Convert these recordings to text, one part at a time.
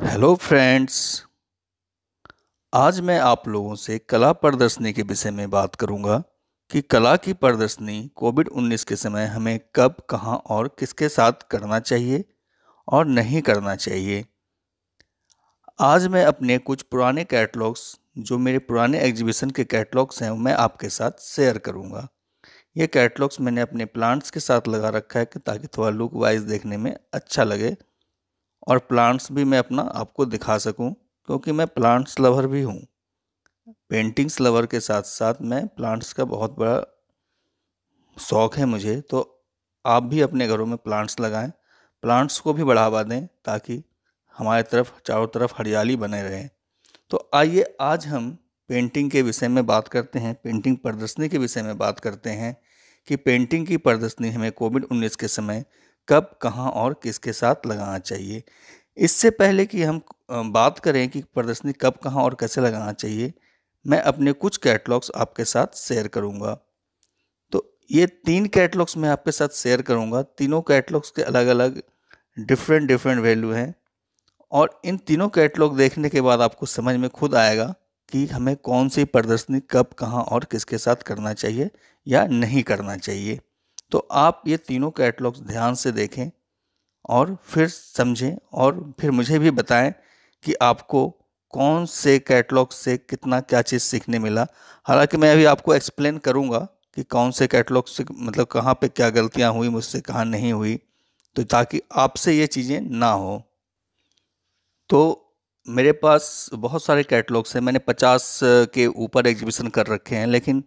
Hello friends, आज मैं आप लोगों से कला प्रदर्शनी के विषय में बात करूँगा कि कला की प्रदर्शनी कोविड 19 के समय हमें कब, कहाँ और किसके साथ करना चाहिए और नहीं करना चाहिए। आज मैं अपने कुछ पुराने कैटलॉग्स, जो मेरे पुराने एग्जीबिशन के कैटलॉग्स हैं, मैं आपके साथ शेयर करूँगा। ये कैटलॉग्स मैंने अपने प्लांट्स के साथ लगा रखा है ताकि थोड़ा लुक वाइज देखने में अच्छा लगे। और प्लांट्स भी मैं अपना आपको दिखा सकूँ, क्योंकि मैं प्लांट्स लवर भी हूँ। पेंटिंग्स लवर के साथ साथ मैं प्लांट्स का बहुत बड़ा शौक़ है मुझे तो आप भी अपने घरों में प्लांट्स लगाएँ। प्लांट्स को भी बढ़ावा दें, ताकि हमारे तरफ़, चारों तरफ़ हरियाली बने रहे। तो आइए आज हम पेंटिंग के विषय में बात करते हैं पेंटिंग प्रदर्शनी के विषय में बात करते हैं कि पेंटिंग की प्रदर्शनी हमें कोविड 19 के समय कब, कहाँ और किसके साथ लगाना चाहिए। इससे पहले कि हम बात करें कि प्रदर्शनी कब, कहाँ और कैसे लगाना चाहिए, मैं अपने कुछ कैटलॉग्स आपके साथ शेयर करूँगा। तो ये तीन कैटलॉग्स मैं आपके साथ शेयर करूँगा। तीनों कैटलॉग्स के अलग अलग डिफरेंट डिफरेंट वैल्यू हैं और इन तीनों कैटलॉग देखने के बाद आपको समझ में खुद आएगा कि हमें कौन सी प्रदर्शनी कब, कहाँ और किसके साथ करना चाहिए या नहीं करना चाहिए। तो आप ये तीनों कैटलॉग्स ध्यान से देखें और फिर समझें और फिर मुझे भी बताएँ कि आपको कौन से कैटलॉग से कितना क्या चीज़ सीखने मिला। हालाँकि मैं अभी आपको एक्सप्लेन करूँगा कि कौन से कैटलॉग से मतलब कहाँ पे क्या गलतियाँ हुई, मुझसे कहाँ नहीं हुई तो ताकि आपसे ये चीज़ें ना हो। तो मेरे पास बहुत सारे कैटलॉग्स हैं, मैंने पचास के ऊपर एग्जीबिशन कर रखे हैं, लेकिन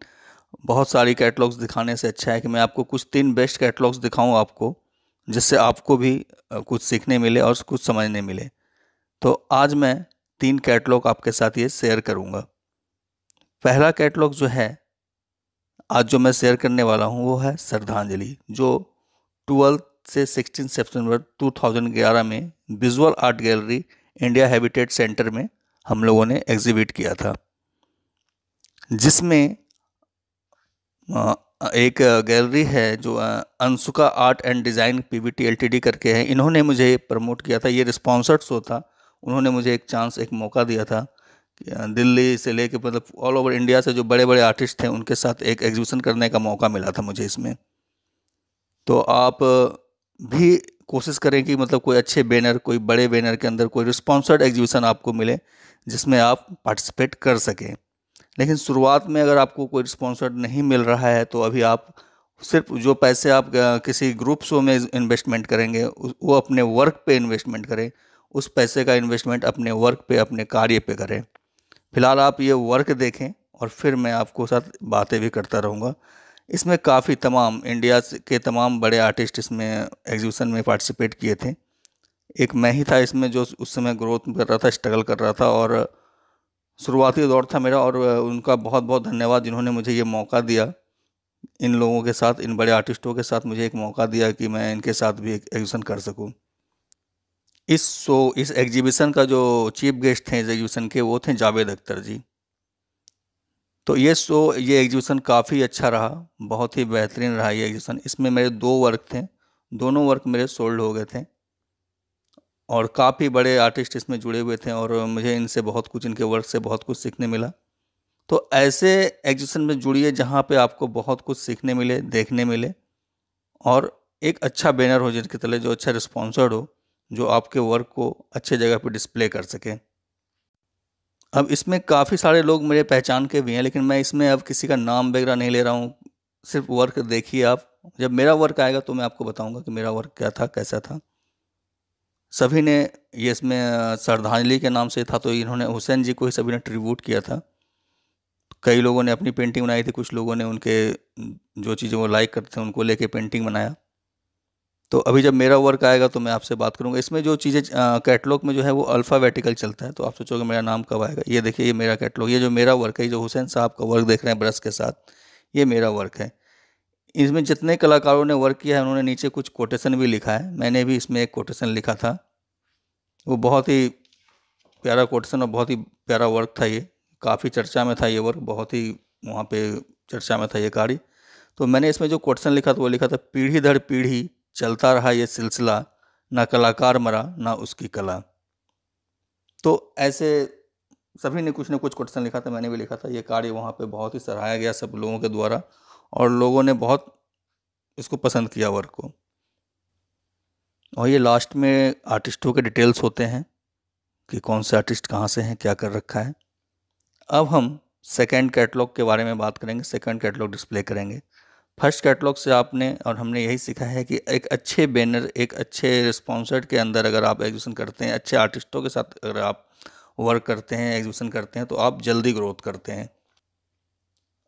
बहुत सारी कैटलॉग्स दिखाने से अच्छा है कि मैं आपको कुछ तीन बेस्ट कैटलॉग्स दिखाऊँ आपको, जिससे आपको भी कुछ सीखने मिले और कुछ समझने मिले। तो आज मैं तीन कैटलॉग आपके साथ ये शेयर करूँगा। पहला कैटलॉग जो है, आज जो मैं शेयर करने वाला हूँ, वो है श्रद्धांजलि, जो ट्वेल्थ से सिक्सटीन सितंबर 2011 में visual art gallery India Habitat Centre में हम लोगों ने एग्जिबिट किया था। जिसमें एक गैलरी है जो Anshuka art and design PVT LTD करके है। इन्होंने मुझे प्रमोट किया था, ये रिस्पॉन्सर्ड शो था। उन्होंने मुझे एक चांस, एक मौका दिया था दिल्ली से लेके मतलब ऑल ओवर इंडिया से जो बड़े बड़े आर्टिस्ट थे उनके साथ एक एग्जीबिशन करने का मौका मिला था मुझे इसमें। तो आप भी कोशिश करें कि मतलब कोई अच्छे बैनर, कोई बड़े बैनर के अंदर कोई रिस्पॉन्सर्ड एग्जीबिशन आपको मिले, जिसमें आप पार्टिसिपेट कर सकें। लेकिन शुरुआत में अगर आपको कोई स्पॉन्सर नहीं मिल रहा है तो अभी आप सिर्फ़ जो पैसे आप किसी ग्रुप शो में इन्वेस्टमेंट करेंगे वो अपने वर्क पे इन्वेस्टमेंट करें, उस पैसे का इन्वेस्टमेंट अपने वर्क पे, अपने कार्य पे करें। फ़िलहाल आप ये वर्क देखें और फिर मैं आपको साथ बातें भी करता रहूँगा। इसमें काफ़ी तमाम इंडिया के तमाम बड़े आर्टिस्ट इसमें एग्जीबिशन में पार्टिसिपेट किए थे। एक मैं ही था इसमें जो उस समय ग्रोथ कर रहा था स्ट्रगल कर रहा था और शुरुआती दौर था मेरा और उनका बहुत बहुत धन्यवाद जिन्होंने मुझे ये मौका दिया। इन लोगों के साथ, इन बड़े आर्टिस्टों के साथ मुझे एक मौका दिया कि मैं इनके साथ भी एक एग्जीबिशन कर सकूँ। इस शो, इस एग्जीबिशन का जो चीफ गेस्ट थे, इस एग्जीबिशन के, वो थे जावेद अख्तर जी। तो ये शो, ये एग्जीबिशन काफ़ी अच्छा रहा, बहुत ही बेहतरीन रहा ये एग्जीबिशन। इसमें मेरे दो वर्क थे, दोनों वर्क मेरे सोल्ड हो गए थे। और काफ़ी बड़े आर्टिस्ट इसमें जुड़े हुए थे और मुझे इनसे बहुत कुछ, इनके वर्क से बहुत कुछ सीखने मिला। तो ऐसे एग्जीबिशन में जुड़िए जहाँ पे आपको बहुत कुछ सीखने मिले, देखने मिले और एक अच्छा बैनर हो जिनके तले जो अच्छा रिस्पॉन्सर्ड हो, जो आपके वर्क को अच्छे जगह पर डिस्प्ले कर सके। अब इसमें काफ़ी सारे लोग मेरे पहचान के भी हैं, लेकिन मैं इसमें अब किसी का नाम वगैरह नहीं ले रहा हूँ। सिर्फ़ वर्क देखिए आप। जब मेरा वर्क आएगा तो मैं आपको बताऊँगा कि मेरा वर्क क्या था, कैसा था। सभी ने ये इसमें श्रद्धांजलि के नाम से था तो इन्होंने हुसैन जी को ही सभी ने ट्रिब्यूट किया था। कई लोगों ने अपनी पेंटिंग बनाई थी, कुछ लोगों ने उनके जो चीज़ें वो लाइक करते थे, उनको लेके पेंटिंग बनाया। तो अभी जब मेरा वर्क आएगा तो मैं आपसे बात करूँगा। इसमें जो चीज़ें कैटलॉग में जो है, वो अल्फ़ाबेटिकल चलता है तो आप सोचोगे मेरा नाम कब आएगा? ये देखिए, ये मेरा कैटलॉग ये जो मेरा वर्क है जो हुसैन साहब का वर्क देख रहे हैं ब्रश के साथ, ये मेरा वर्क है। इसमें जितने कलाकारों ने वर्क किया है, उन्होंने नीचे कुछ कोटेशन भी लिखा है। मैंने भी इसमें एक कोटेशन लिखा था। वो बहुत ही प्यारा कोटेशन और बहुत ही प्यारा वर्क था ये। काफ़ी चर्चा में था ये वर्क बहुत ही वहाँ पे चर्चा में था ये कार्य तो मैंने इसमें जो कोटेशन लिखा था, वो लिखा था, पीढ़ी दर पीढ़ी चलता रहा ये सिलसिला, ना कलाकार मरा, ना उसकी कला। तो ऐसे सभी ने कुछ ना कुछ कोटेशन लिखा था, मैंने भी लिखा था। ये कार्य वहाँ पे बहुत ही सराहाया गया सब लोगों के द्वारा। और लोगों ने बहुत इसको पसंद किया वर्क को। और ये लास्ट में आर्टिस्टों के डिटेल्स होते हैं कि कौन से आर्टिस्ट कहाँ से हैं, क्या कर रखा है। अब हम सेकेंड कैटलॉग के बारे में बात करेंगे सेकेंड कैटलॉग डिस्प्ले करेंगे। फ़र्स्ट कैटलॉग से आपने और हमने यही सीखा है कि एक अच्छे बैनर एक अच्छे स्पॉन्सर्ड के अंदर अगर आप एग्जीबिशन करते हैं, अच्छे आर्टिस्टों के साथ अगर आप वर्क करते हैं एग्जीबिशन करते हैं तो आप जल्दी ग्रोथ करते हैं।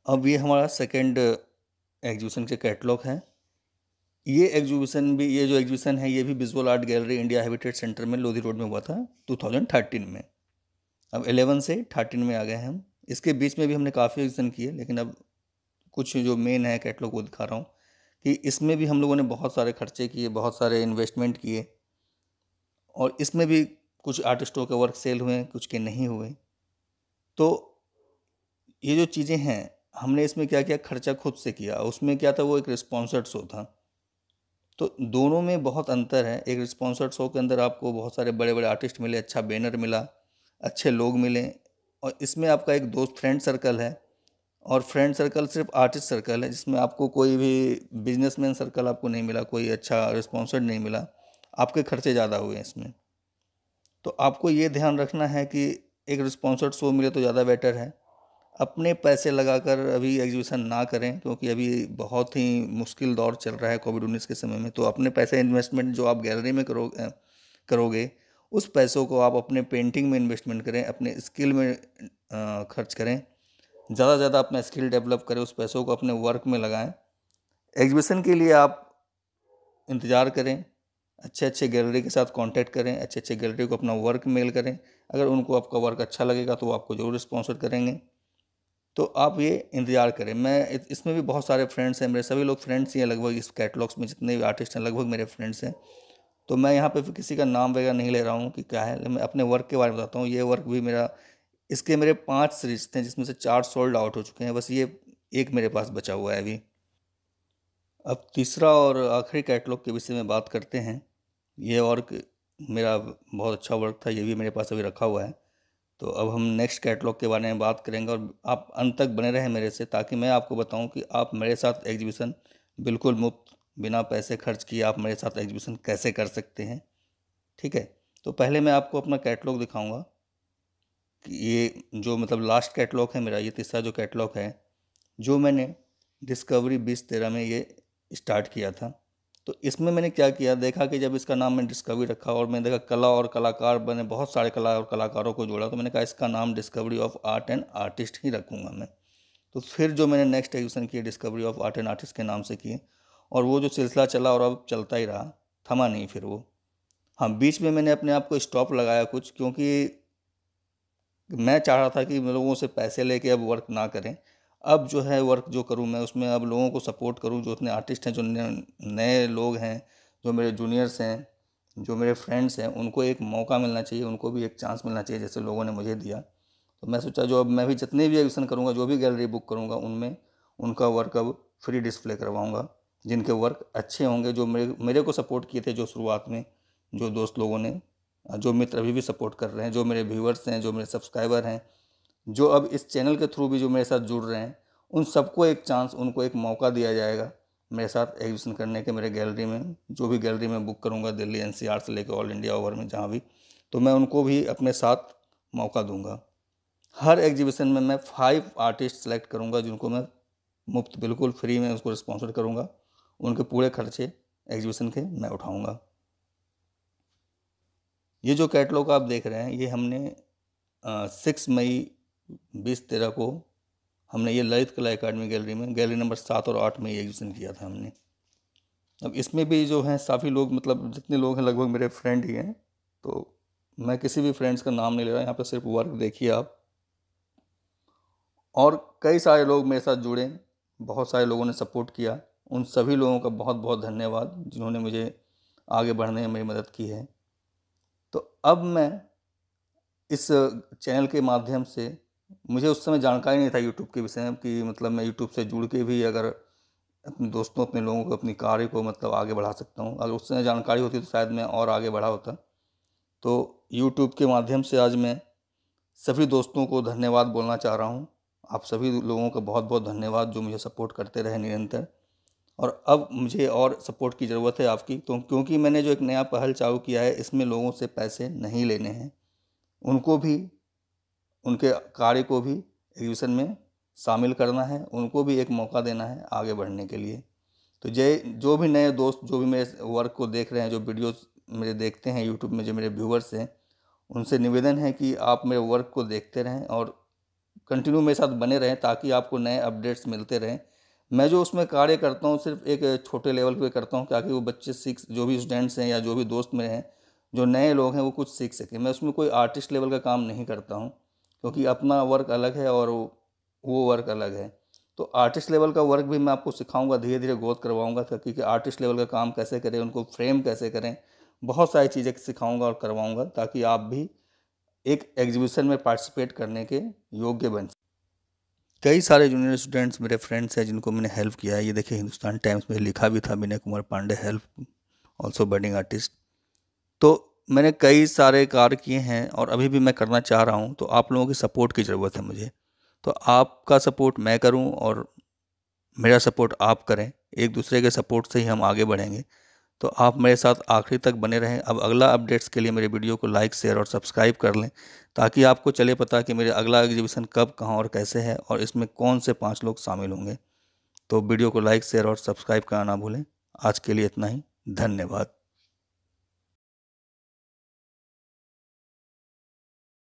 अब ये हमारा सेकेंड एग्जीबिशन के कैटलॉग हैं। ये एग्जीबिशन भी, ये जो एग्जीबिशन है, ये भी visual art gallery India Habitat Centre में लोधी रोड में हुआ था 2013 में। अब 11 से 13 में आ गए हैं हम। इसके बीच में भी हमने काफ़ी एग्जीबिशन किए, लेकिन अब कुछ जो मेन है कैटलॉग वो दिखा रहा हूँ कि इसमें भी हम लोगों ने बहुत सारे खर्चे किए, बहुत सारे इन्वेस्टमेंट किए, और इसमें भी कुछ आर्टिस्टों के वर्क सेल हुए, कुछ के नहीं हुए। तो ये जो चीज़ें हैं हमने इसमें क्या किया? खर्चा खुद से किया। उसमें क्या था? वो एक रिस्पॉन्सर्ड शो था। तो दोनों में बहुत अंतर है। एक रिस्पॉन्सर्ड शो के अंदर आपको बहुत सारे बड़े बड़े आर्टिस्ट मिले अच्छा बैनर मिला, अच्छे लोग मिले और इसमें आपका एक दोस्त फ्रेंड सर्कल है और फ्रेंड सर्कल सिर्फ़ आर्टिस्ट सर्कल है, जिसमें आपको कोई भी बिजनेसमैन सर्कल आपको नहीं मिला, कोई अच्छा रिस्पॉन्सर्ड नहीं मिला। आपके खर्चे ज़्यादा हुए इसमें। तो आपको ये ध्यान रखना है कि एक रिस्पॉन्सर्ड शो मिले तो ज़्यादा बेटर है। अपने पैसे लगाकर अभी एग्जीबिशन ना करें, क्योंकि अभी बहुत ही मुश्किल दौर चल रहा है कोविड उन्नीस के समय में तो अपने पैसे इन्वेस्टमेंट जो आप गैलरी में करो करोगे, उस पैसों को आप अपने पेंटिंग में इन्वेस्टमेंट करें, अपने स्किल में खर्च करें, ज़्यादा से ज़्यादा अपना स्किल डेवलप करें, उस पैसों को अपने वर्क में लगाएँ। एग्जीबिशन के लिए आप इंतज़ार करें अच्छे अच्छे गैलरी के साथ कांटेक्ट करें अच्छे अच्छे गैलरी को अपना वर्क मेल करें, अगर उनको आपका वर्क अच्छा लगेगा तो वो आपको ज़रूर स्पॉन्सर करेंगे। तो आप ये इंतज़ार करें। मैं इसमें भी बहुत सारे फ्रेंड्स हैं, मेरे सभी लोग फ्रेंड्स ही हैं लगभग इस कैटलॉग्स में, जितने भी आर्टिस्ट हैं, लगभग मेरे फ्रेंड्स हैं। तो मैं यहाँ पे किसी का नाम वगैरह नहीं ले रहा हूँ कि क्या है। मैं अपने वर्क के बारे में बताता हूँ। ये वर्क भी मेरा, इसके मेरे पाँच सीरीज़ थे, जिसमें से चार सोल्ड आउट हो चुके हैं। बस ये एक मेरे पास बचा हुआ है अभी। अब तीसरा और आखिरी कैटलॉग के विषय में बात करते हैं। ये वर्क मेरा बहुत अच्छा वर्क था, ये भी मेरे पास अभी रखा हुआ है। तो अब हम नेक्स्ट कैटलॉग के बारे में बात करेंगे और आप अंत तक बने रहें मेरे से ताकि मैं आपको बताऊँ कि आप मेरे साथ एग्जीबिशन बिल्कुल मुफ़्त, बिना पैसे खर्च किए आप मेरे साथ एग्जीबिशन कैसे कर सकते हैं। ठीक है? तो पहले मैं आपको अपना कैटलॉग दिखाऊँगा कि ये जो मतलब लास्ट कैटलॉग है मेरा, ये तीसरा जो कैटलॉग है, जो मैंने डिस्कवरी बीस तेरह में ये स्टार्ट किया था। तो इसमें मैंने क्या किया, देखा कि जब इसका नाम मैंने डिस्कवरी रखा और मैंने देखा कला और कलाकार मैंने बहुत सारे कला और कलाकारों को जोड़ा तो मैंने कहा इसका नाम discovery of art and artist ही रखूँगा मैं। तो फिर जो मैंने नेक्स्ट एग्जीबिशन किया discovery of art and artist के नाम से किए, और वो जो सिलसिला चला और अब चलता ही रहा, थमा नहीं फिर वो। हाँ बीच में मैंने अपने आप को स्टॉप लगाया कुछ, क्योंकि मैं चाह रहा था कि लोगों से पैसे लेके अब वर्क ना करें अब जो है वर्क जो करूँ मैं, उसमें अब लोगों को सपोर्ट करूँ, जो उतने आर्टिस्ट हैं, जो नए लोग हैं, जो मेरे जूनियर्स हैं, जो मेरे फ्रेंड्स हैं, उनको एक मौका मिलना चाहिए, उनको भी एक चांस मिलना चाहिए, जैसे लोगों ने मुझे दिया। तो मैं सोचा जो अब मैं भी जितने भी एग्जीबिशन करूँगा, जो भी गैलरी बुक करूँगा, उनमें उनका वर्क अब फ्री डिस्प्ले करवाऊँगा, जिनके वर्क अच्छे होंगे, जो मेरे मेरे को सपोर्ट किए थे जो शुरुआत में, जो दोस्त लोगों ने, जो मित्र अभी भी सपोर्ट कर रहे हैं, जो मेरे व्यूवर्स हैं, जो मेरे सब्सक्राइबर हैं जो अब इस चैनल के थ्रू भी जो मेरे साथ जुड़ रहे हैं, उन सबको एक चांस, उनको एक मौका दिया जाएगा मेरे साथ एग्जीबिशन करने के मेरे गैलरी में, जो भी गैलरी में बुक करूँगा दिल्ली एनसीआर से लेकर ऑल इंडिया ओवर में जहाँ भी तो मैं उनको भी अपने साथ मौका दूँगा। हर एग्जीबिशन में मैं फाइव आर्टिस्ट सेलेक्ट करूँगा जिनको मैं मुफ़्त, बिल्कुल फ्री में उसको रिस्पॉन्सर करूँगा। उनके पूरे खर्चे एग्जीबिशन के मैं उठाऊँगा। ये जो कैटलॉग आप देख रहे हैं, ये हमने सिक्स मई बीस तेरह को हमने ये ललित कला अकादमी गैलरी में, गैलरी नंबर सात और आठ में ये एग्जीबिशन किया था हमने। अब इसमें भी जो हैं, काफ़ी लोग मतलब जितने लोग हैं, लगभग मेरे फ्रेंड ही हैं तो मैं किसी भी फ्रेंड्स का नाम नहीं ले रहा, यहाँ पर सिर्फ़ वर्क देखिए आप। और कई सारे लोग मेरे साथ जुड़े, बहुत सारे लोगों ने सपोर्ट किया, उन सभी लोगों का बहुत बहुत धन्यवाद, जिन्होंने मुझे आगे बढ़ने में मेरी मदद की है। तो अब मैं इस चैनल के माध्यम से मुझे उस समय जानकारी नहीं था यूट्यूब के विषय में कि मतलब मैं यूट्यूब से जुड़ के भी अगर अपने दोस्तों, अपने लोगों को, अपनी कार्य को मतलब आगे बढ़ा सकता हूँ। अगर उस समय जानकारी होती तो शायद मैं और आगे बढ़ा होता। तो यूट्यूब के माध्यम से आज मैं सभी दोस्तों को धन्यवाद बोलना चाह रहा हूँ। आप सभी लोगों का बहुत बहुत धन्यवाद जो मुझे सपोर्ट करते रहे निरंतर। और अब मुझे और सपोर्ट की ज़रूरत है आपकी तो क्योंकि मैंने जो एक नया पहल चालू किया है, इसमें लोगों से पैसे नहीं लेने हैं। उनको भी उनके कार्य को भी एग्जीबिशन में शामिल करना है, उनको भी एक मौका देना है आगे बढ़ने के लिए। तो जय, जो भी नए दोस्त, जो भी मेरे वर्क को देख रहे हैं, जो वीडियोस मेरे देखते हैं यूट्यूब में जो मेरे व्यूवर्स हैं, उनसे निवेदन है कि आप मेरे वर्क को देखते रहें और कंटिन्यू मेरे साथ बने रहें ताकि आपको नए अपडेट्स मिलते रहें। मैं जो उसमें कार्य करता हूँ, सिर्फ़ एक छोटे लेवल पे करता हूँ ताकि वो बच्चे सीख, जो भी स्टूडेंट्स हैं या जो भी दोस्त मेरे हैं, जो नए लोग हैं, वो कुछ सीख सकें। मैं उसमें कोई आर्टिस्ट लेवल का काम नहीं करता हूँ। क्योंकि अपना वर्क अलग है और वो वर्क अलग है। तो आर्टिस्ट लेवल का वर्क भी मैं आपको सिखाऊँगा धीरे धीरे ग्रोथ करवाऊँगा, क्योंकि आर्टिस्ट लेवल का काम कैसे करें, उनको फ्रेम कैसे करें, बहुत सारी चीज़ें सिखाऊँगा और करवाऊँगा, ताकि आप भी एक एग्जीबिशन में पार्टिसिपेट करने के योग्य बन सकें। कई सारे जूनियर स्टूडेंट्स मेरे फ्रेंड्स हैं जिनको मैंने हेल्प किया है। ये देखिए, हिंदुस्तान टाइम्स में लिखा भी था, Vinay Kumar Pandey help also birding artist तो मैंने कई सारे कार्य किए हैं और अभी भी मैं करना चाह रहा हूँ तो आप लोगों की सपोर्ट की ज़रूरत है मुझे। तो आपका सपोर्ट मैं करूँ और मेरा सपोर्ट आप करें, एक दूसरे के सपोर्ट से ही हम आगे बढ़ेंगे। तो आप मेरे साथ आखिरी तक बने रहें। अब अगला अपडेट्स के लिए मेरे वीडियो को लाइक, शेयर और सब्सक्राइब कर लें, ताकि आपको चले पता कि मेरे अगला एग्जीबिशन कब, कहाँ और कैसे है और इसमें कौन से पाँच लोग शामिल होंगे। तो वीडियो को लाइक, शेयर और सब्सक्राइब करना ना भूलें। आज के लिए इतना ही। धन्यवाद।